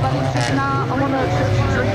but I want to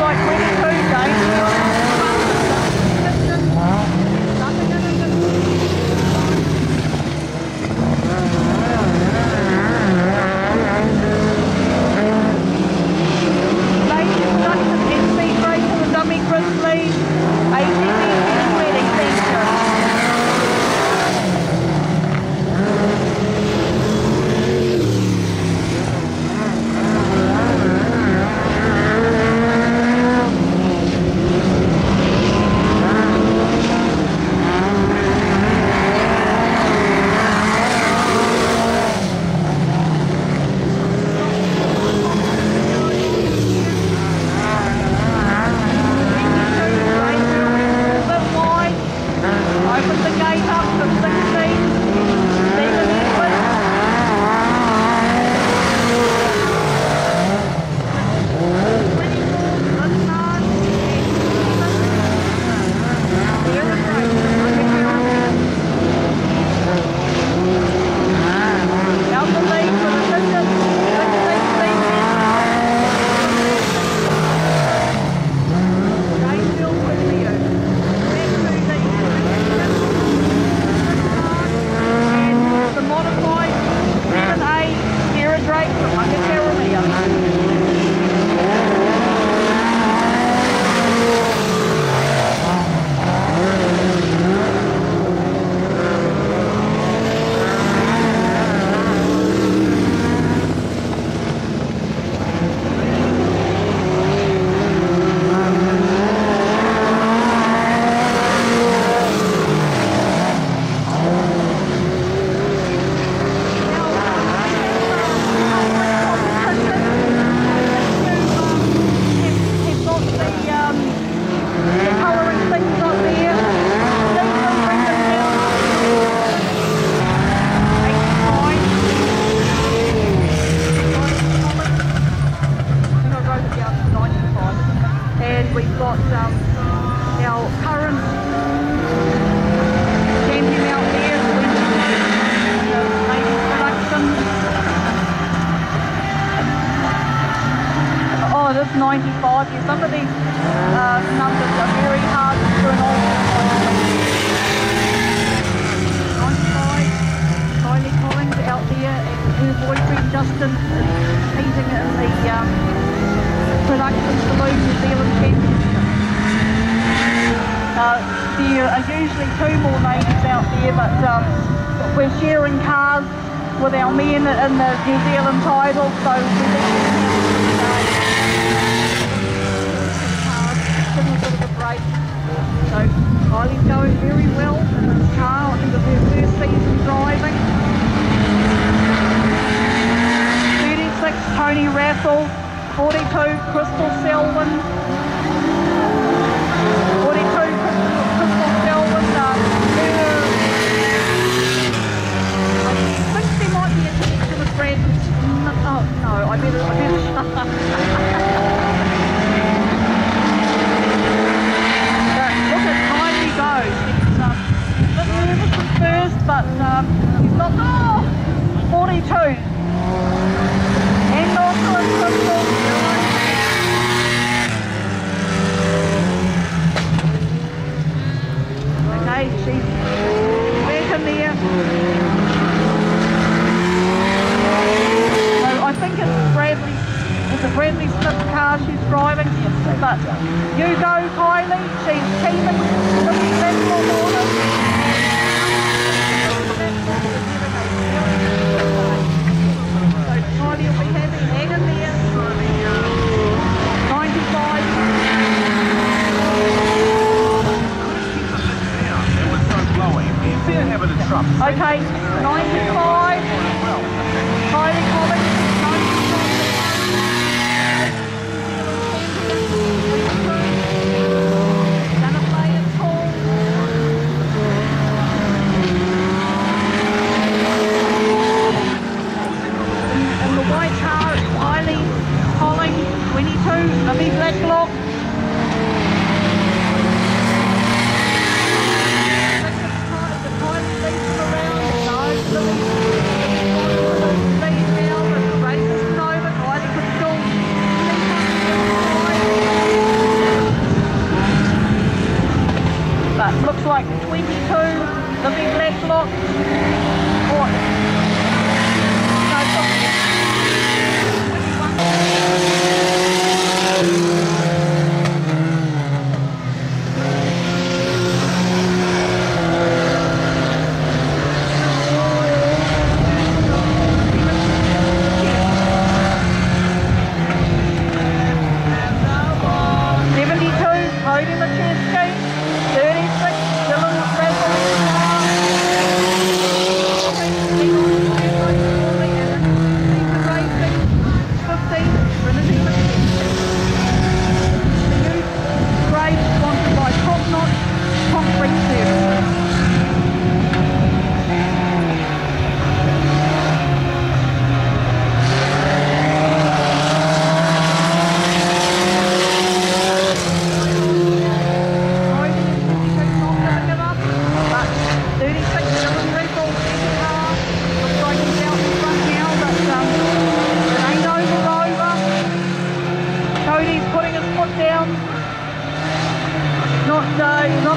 like production. Uh, there are usually two more names out there, but um, we're sharing cars with our men in the New Zealand title, so So Kylie's going very well in this car. I think it's her first season driving. Coke crystal cell one. A big red clock.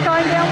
going down.